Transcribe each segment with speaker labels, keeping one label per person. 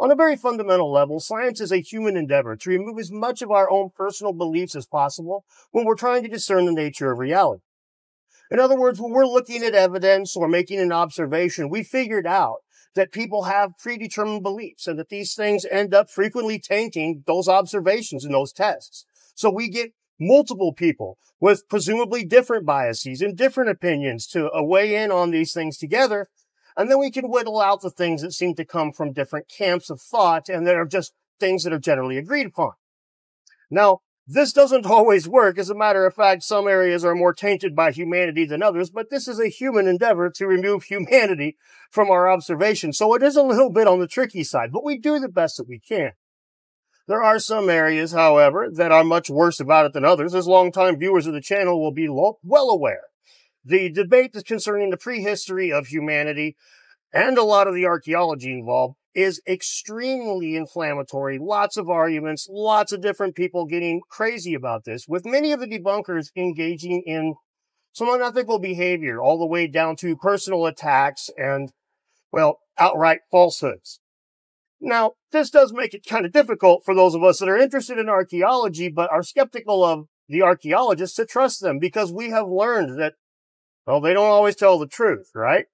Speaker 1: On a very fundamental level, science is a human endeavor to remove as much of our own personal beliefs as possible when we're trying to discern the nature of reality. In other words, when we're looking at evidence or making an observation, we figured out that people have predetermined beliefs and that these things end up frequently tainting those observations and those tests. So we get multiple people with presumably different biases and different opinions to weigh in on these things together and then we can whittle out the things that seem to come from different camps of thought and that are just things that are generally agreed upon. Now, this doesn't always work. As a matter of fact, some areas are more tainted by humanity than others, but this is a human endeavor to remove humanity from our observation. So it is a little bit on the tricky side, but we do the best that we can. There are some areas, however, that are much worse about it than others, as longtime viewers of the channel will be well aware. The debate concerning the prehistory of humanity and a lot of the archaeology involved is extremely inflammatory. Lots of arguments, lots of different people getting crazy about this, with many of the debunkers engaging in some unethical behavior all the way down to personal attacks and, well, outright falsehoods. Now, this does make it kind of difficult for those of us that are interested in archaeology, but are skeptical of the archaeologists to trust them because we have learned that well, they don't always tell the truth, right?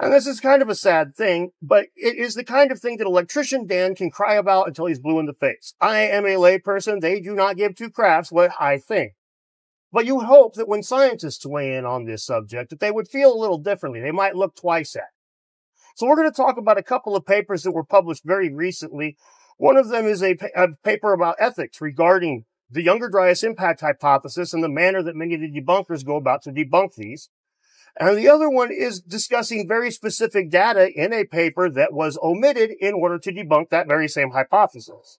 Speaker 1: And this is kind of a sad thing, but it is the kind of thing that electrician Dan can cry about until he's blue in the face. I am a layperson. They do not give two craps what I think. But you hope that when scientists weigh in on this subject, that they would feel a little differently. They might look twice at. It. So we're going to talk about a couple of papers that were published very recently. One of them is a, a paper about ethics regarding the Younger Dryas impact hypothesis and the manner that many of the debunkers go about to debunk these. And the other one is discussing very specific data in a paper that was omitted in order to debunk that very same hypothesis.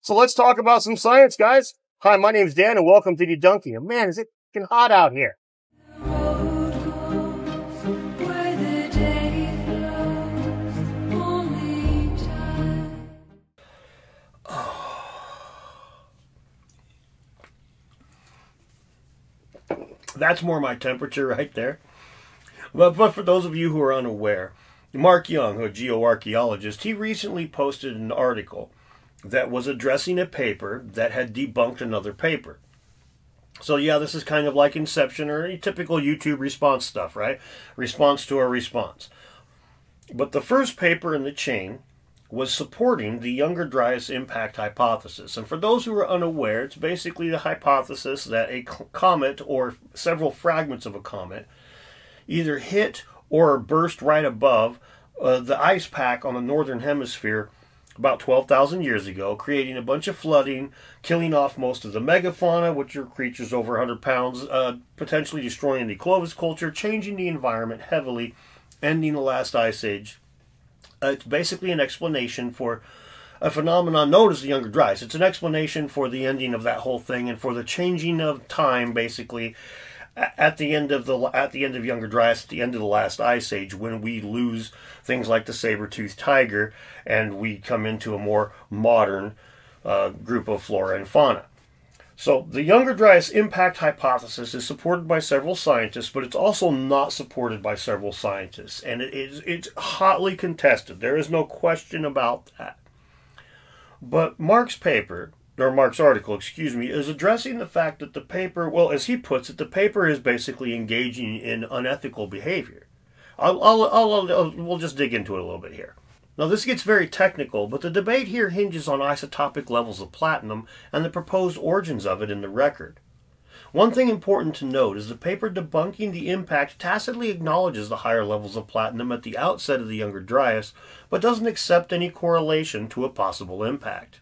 Speaker 1: So let's talk about some science, guys. Hi, my name is Dan and welcome to DeDunking. Man, is it hot out here. That's more my temperature right there. But, but for those of you who are unaware, Marc Young, a geoarchaeologist, he recently posted an article that was addressing a paper that had debunked another paper. So yeah, this is kind of like Inception or any typical YouTube response stuff, right? Response to a response. But the first paper in the chain was supporting the Younger Dryas impact hypothesis. And for those who are unaware, it's basically the hypothesis that a comet or several fragments of a comet either hit or burst right above uh, the ice pack on the northern hemisphere about 12,000 years ago, creating a bunch of flooding, killing off most of the megafauna, which are creatures over 100 pounds, uh, potentially destroying the Clovis culture, changing the environment heavily, ending the last ice age it's basically an explanation for a phenomenon known as the Younger Dryas. It's an explanation for the ending of that whole thing and for the changing of time, basically, at the end of the at the end of Younger Dryas, at the end of the last ice age, when we lose things like the saber-toothed tiger and we come into a more modern uh, group of flora and fauna. So the Younger Dryas impact hypothesis is supported by several scientists, but it's also not supported by several scientists, and it is it's hotly contested. There is no question about that. But Marc's paper, or Marc's article, excuse me, is addressing the fact that the paper, well, as he puts it, the paper is basically engaging in unethical behavior. I'll, I'll, I'll, I'll we'll just dig into it a little bit here. Now this gets very technical, but the debate here hinges on isotopic levels of platinum and the proposed origins of it in the record. One thing important to note is the paper debunking the impact tacitly acknowledges the higher levels of platinum at the outset of the Younger Dryas, but doesn't accept any correlation to a possible impact.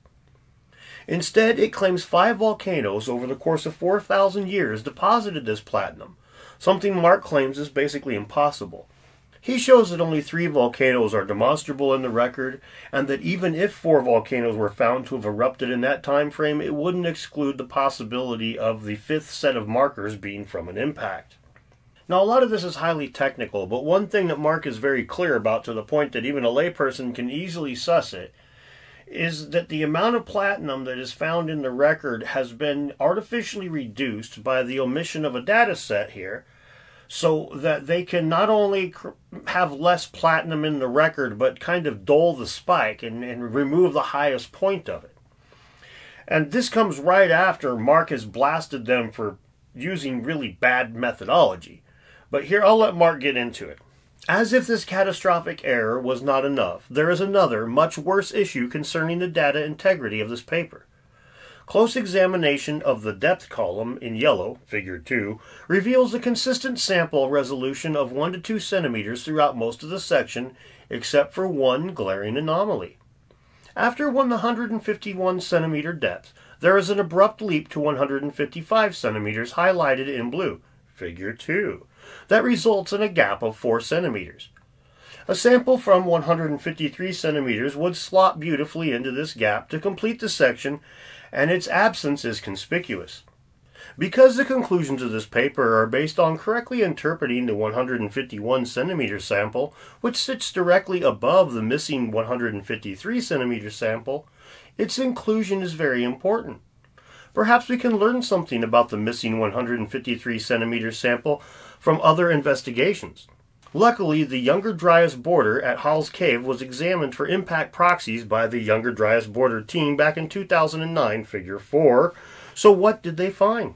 Speaker 1: Instead, it claims five volcanoes over the course of 4,000 years deposited this platinum, something Marc claims is basically impossible. He shows that only three volcanoes are demonstrable in the record, and that even if four volcanoes were found to have erupted in that time frame, it wouldn't exclude the possibility of the fifth set of markers being from an impact. Now, a lot of this is highly technical, but one thing that Marc is very clear about to the point that even a layperson can easily suss it is that the amount of platinum that is found in the record has been artificially reduced by the omission of a data set here so that they can not only have less platinum in the record, but kind of dull the spike and, and remove the highest point of it. And this comes right after Marc has blasted them for using really bad methodology. But here, I'll let Marc get into it. As if this catastrophic error was not enough, there is another, much worse issue concerning the data integrity of this paper. Close examination of the depth column in yellow, figure 2, reveals a consistent sample resolution of 1 to 2 centimeters throughout most of the section, except for one glaring anomaly. After 151 centimeter depth, there is an abrupt leap to 155 centimeters highlighted in blue, figure 2. That results in a gap of 4 centimeters. A sample from 153 centimeters would slot beautifully into this gap to complete the section and its absence is conspicuous. Because the conclusions of this paper are based on correctly interpreting the 151 centimeter sample, which sits directly above the missing 153 centimeter sample, its inclusion is very important. Perhaps we can learn something about the missing 153 centimeter sample from other investigations. Luckily, the Younger Dryas border at Hall's Cave was examined for impact proxies by the Younger Dryas border team back in 2009, figure 4. So what did they find?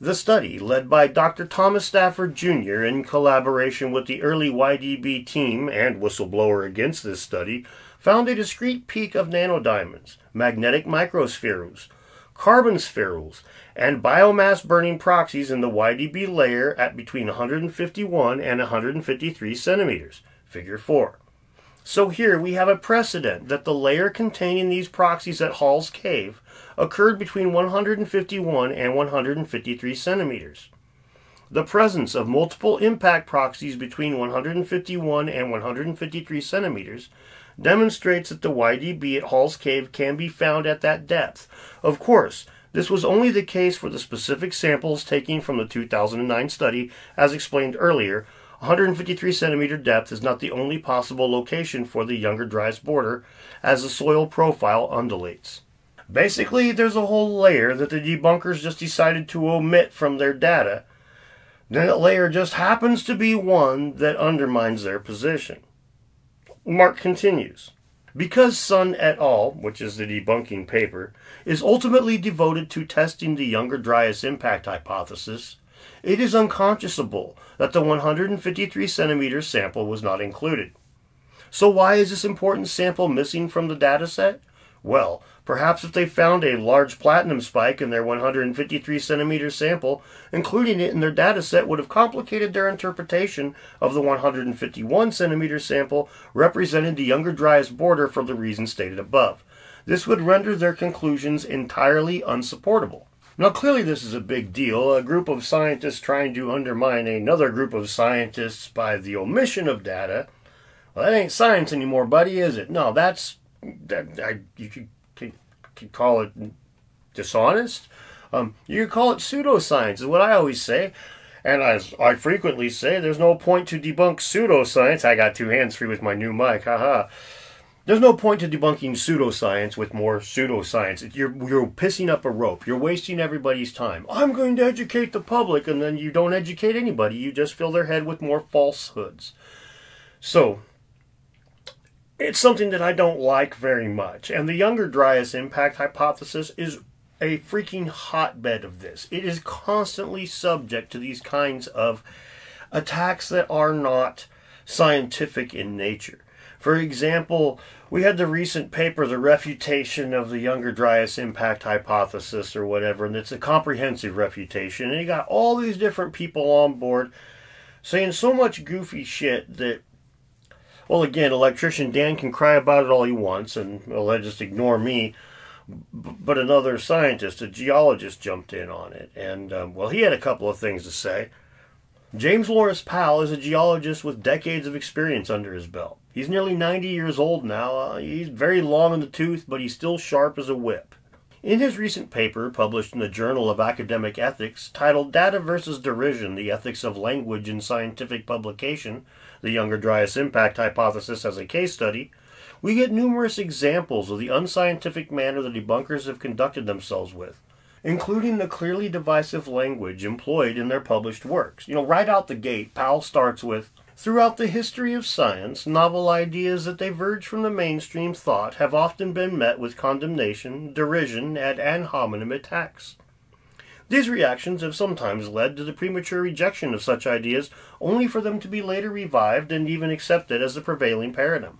Speaker 1: The study, led by Dr. Thomas Stafford Jr. in collaboration with the early YDB team and whistleblower against this study, found a discrete peak of nanodiamonds, magnetic microspherules, carbon spherules, and biomass burning proxies in the YDB layer at between 151 and 153 centimeters, figure 4. So here we have a precedent that the layer containing these proxies at Hall's Cave occurred between 151 and 153 centimeters. The presence of multiple impact proxies between 151 and 153 centimeters demonstrates that the YDB at Hall's Cave can be found at that depth. Of course, this was only the case for the specific samples taken from the 2009 study, as explained earlier. 153 centimeter depth is not the only possible location for the Younger Dryas border, as the soil profile undulates. Basically, there's a whole layer that the debunkers just decided to omit from their data. That layer just happens to be one that undermines their position. Marc continues. Because Sun et al., which is the debunking paper, is ultimately devoted to testing the Younger Dryas impact hypothesis, it is unconscionable that the 153 centimeter sample was not included. So why is this important sample missing from the dataset? Well, perhaps if they found a large platinum spike in their 153 centimeter sample, including it in their data set would have complicated their interpretation of the 151 centimeter sample representing the Younger Dryas border for the reasons stated above. This would render their conclusions entirely unsupportable. Now, clearly, this is a big deal. A group of scientists trying to undermine another group of scientists by the omission of data. Well, that ain't science anymore, buddy, is it? No, that's that I, you could, could, could call it dishonest. Um, you could call it pseudoscience, is what I always say. And as I frequently say, there's no point to debunk pseudoscience. I got two hands free with my new mic, haha. There's no point to debunking pseudoscience with more pseudoscience. You're, you're pissing up a rope. You're wasting everybody's time. I'm going to educate the public, and then you don't educate anybody. You just fill their head with more falsehoods. So, it's something that I don't like very much. And the Younger Dryas impact hypothesis is a freaking hotbed of this. It is constantly subject to these kinds of attacks that are not scientific in nature. For example, we had the recent paper, The Refutation of the Younger Dryas Impact Hypothesis, or whatever, and it's a comprehensive refutation. And you got all these different people on board saying so much goofy shit that well, again, electrician Dan can cry about it all he wants, and well, just ignore me. But another scientist, a geologist, jumped in on it, and um, well, he had a couple of things to say. James Lawrence Powell is a geologist with decades of experience under his belt. He's nearly 90 years old now. Uh, he's very long in the tooth, but he's still sharp as a whip. In his recent paper, published in the Journal of Academic Ethics, titled Data versus Derision The Ethics of Language in Scientific Publication, the Younger Dryas Impact Hypothesis as a case study, we get numerous examples of the unscientific manner the debunkers have conducted themselves with. including the clearly divisive language employed in their published works. You know, right out the gate, Powell starts with Throughout the history of science, novel ideas that diverge from the mainstream thought have often been met with condemnation, derision, and ad hominem attacks. These reactions have sometimes led to the premature rejection of such ideas, only for them to be later revived and even accepted as the prevailing paradigm.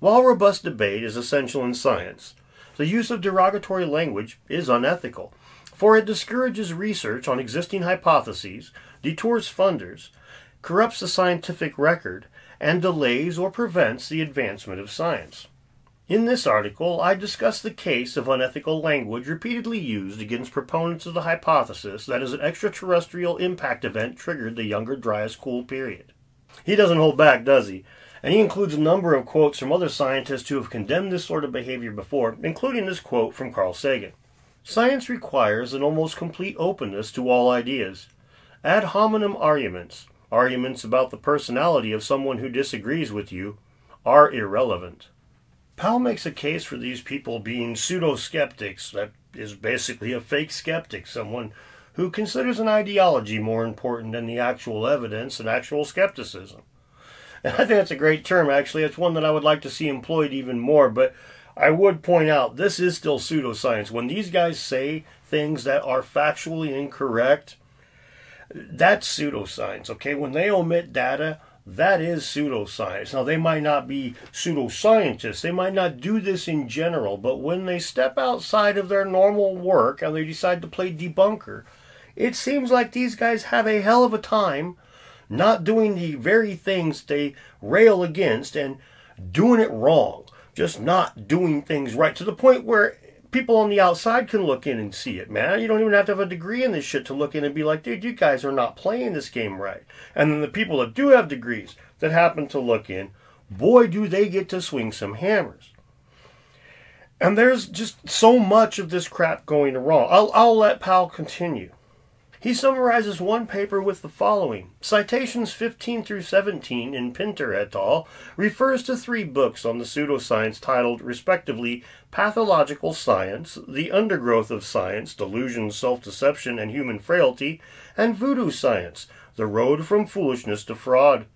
Speaker 1: While robust debate is essential in science, the use of derogatory language is unethical, for it discourages research on existing hypotheses, detours funders, corrupts the scientific record, and delays or prevents the advancement of science. In this article, I discuss the case of unethical language repeatedly used against proponents of the hypothesis that an extraterrestrial impact event triggered the Younger Dryas cool period. He doesn't hold back, does he? And he includes a number of quotes from other scientists who have condemned this sort of behavior before, including this quote from Carl Sagan. Science requires an almost complete openness to all ideas. Ad hominem arguments, arguments about the personality of someone who disagrees with you, are irrelevant. Powell makes a case for these people being pseudo skeptics, that is basically a fake skeptic, someone who considers an ideology more important than the actual evidence and actual skepticism. And I think that's a great term, actually. It's one that I would like to see employed even more, but I would point out this is still pseudoscience. When these guys say things that are factually incorrect, that's pseudoscience, okay? When they omit data, that is pseudoscience. Now, they might not be pseudoscientists, they might not do this in general, but when they step outside of their normal work and they decide to play debunker, it seems like these guys have a hell of a time not doing the very things they rail against and doing it wrong. Just not doing things right to the point where people on the outside can look in and see it, man. You don't even have to have a degree in this shit to look in and be like, dude, you guys are not playing this game right. And then the people that do have degrees that happen to look in, boy, do they get to swing some hammers. And there's just so much of this crap going wrong. I'll, I'll let Powell continue. He summarizes one paper with the following Citations 15 through 17 in Pinter et al. refers to three books on the pseudoscience titled, respectively, Pathological Science, The Undergrowth of Science, Delusion, Self Deception, and Human Frailty, and Voodoo Science, The Road from Foolishness to Fraud.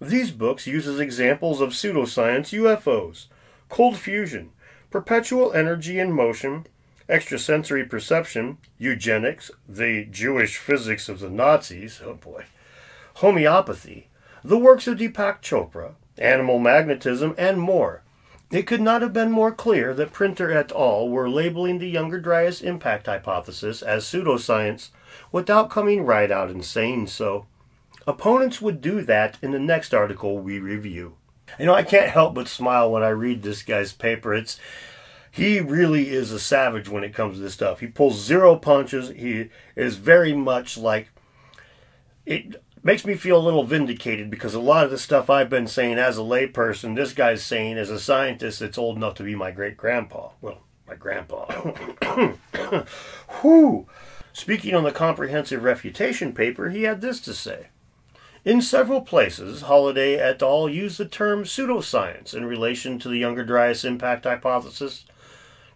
Speaker 1: These books use as examples of pseudoscience UFOs, cold fusion, perpetual energy in motion, extrasensory perception, eugenics, the Jewish physics of the Nazis, oh boy, homeopathy, the works of Deepak Chopra, animal magnetism, and more. It could not have been more clear that Pinter et al. were labeling the Younger Dryas impact hypothesis as pseudoscience without coming right out and saying so. Opponents would do that in the next article we review. You know, I can't help but smile when I read this guy's paper. It's he really is a savage when it comes to this stuff. He pulls zero punches. He is very much like it makes me feel a little vindicated because a lot of the stuff I've been saying as a layperson, this guy's saying as a scientist that's old enough to be my great grandpa. Well, my grandpa. Whew. Speaking on the comprehensive refutation paper, he had this to say. In several places, Holliday et al. used the term pseudoscience in relation to the Younger Dryas impact hypothesis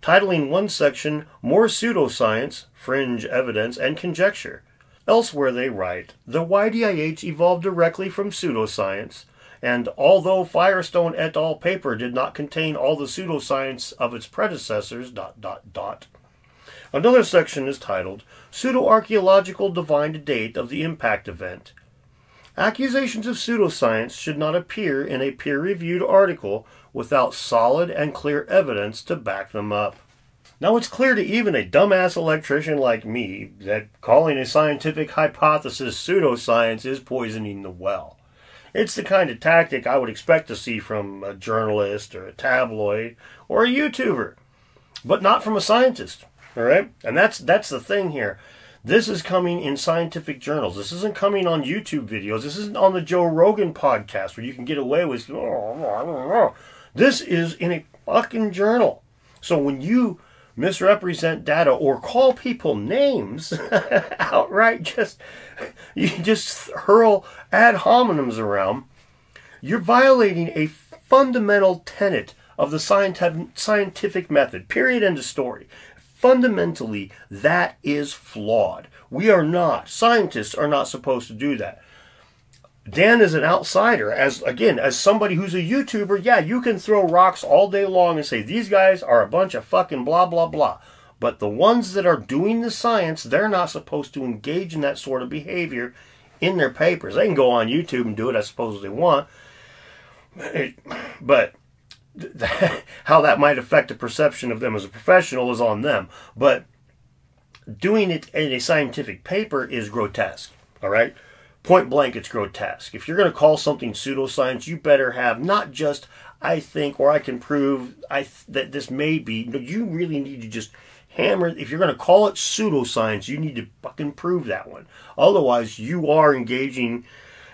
Speaker 1: titling one section More Pseudoscience, Fringe Evidence, and Conjecture. Elsewhere they write, The YDIH evolved directly from pseudoscience, and although Firestone et al. paper did not contain all the pseudoscience of its predecessors, dot, dot, dot. Another section is titled Pseudo-archaeological Divined Date of the Impact Event. Accusations of pseudoscience should not appear in a peer-reviewed article without solid and clear evidence to back them up. Now, it's clear to even a dumbass electrician like me that calling a scientific hypothesis pseudoscience is poisoning the well. It's the kind of tactic I would expect to see from a journalist or a tabloid or a YouTuber, but not from a scientist. All right? And that's that's the thing here. This is coming in scientific journals. This isn't coming on YouTube videos. This isn't on the Joe Rogan podcast where you can get away with oh, this is in a fucking journal. So when you misrepresent data or call people names outright, just you just hurl ad hominems around, you're violating a fundamental tenet of the scientific method. Period. End of story. Fundamentally, that is flawed. We are not, scientists are not supposed to do that. Dan is an outsider. As again, as somebody who's a YouTuber, yeah, you can throw rocks all day long and say these guys are a bunch of fucking blah blah blah. But the ones that are doing the science, they're not supposed to engage in that sort of behavior in their papers. They can go on YouTube and do it, I suppose, they want. But how that might affect the perception of them as a professional is on them. But doing it in a scientific paper is grotesque. All right? Point blank, it's grotesque. If you're going to call something pseudoscience, you better have not just I think or I can prove I th- that this may be. No, you really need to just hammer. If you're going to call it pseudoscience, you need to fucking prove that one. Otherwise, you are engaging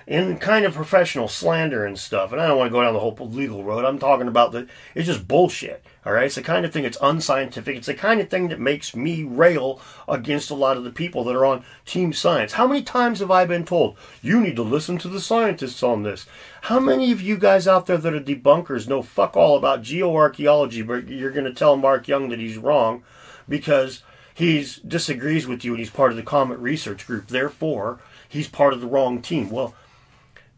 Speaker 1: in kind of professional slander and stuff. And I don't want to go down the whole legal road. I'm talking about the it's just bullshit. All right, it's the kind of thing that's unscientific. It's the kind of thing that makes me rail against a lot of the people that are on Team Science. How many times have I been told you need to listen to the scientists on this? How many of you guys out there that are debunkers know fuck all about geoarchaeology, but you're going to tell Marc Young that he's wrong because he disagrees with you and he's part of the Comet Research Group. Therefore, he's part of the wrong team. Well,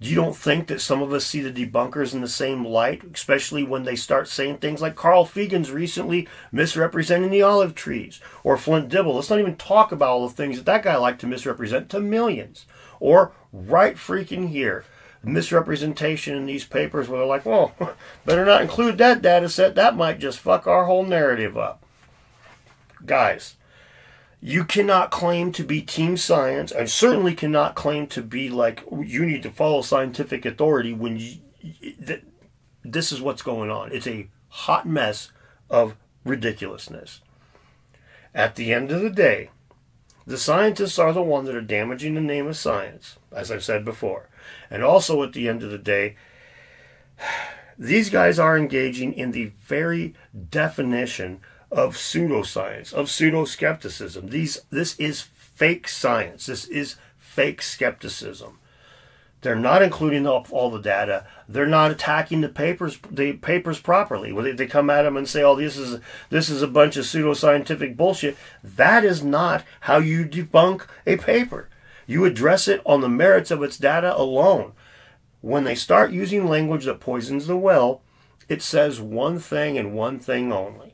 Speaker 1: you don't think that some of us see the debunkers in the same light, especially when they start saying things like Carl Feagans recently misrepresenting the olive trees, or Flint Dibble? Let's not even talk about all the things that that guy liked to misrepresent to millions. Or right freaking here, misrepresentation in these papers where they're like, well, better not include that data set. That might just fuck our whole narrative up. Guys, you cannot claim to be team science. And certainly cannot claim to be like you need to follow scientific authority when you, this is what's going on. It's a hot mess of ridiculousness. At the end of the day the scientists are the ones that are damaging the name of science as i've said before. And also at the end of the day these guys are engaging in the very definition of pseudoscience, of pseudo skepticism. These this is fake science. This is fake skepticism. They're not including all the data. They're not attacking the papers the papers properly. When they, they come at them and say, "Oh, this is this is a bunch of pseudoscientific bullshit," that is not how you debunk a paper. You address it on the merits of its data alone. When they start using language that poisons the well, it says one thing and one thing only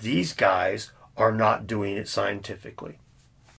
Speaker 1: these guys are not doing it scientifically.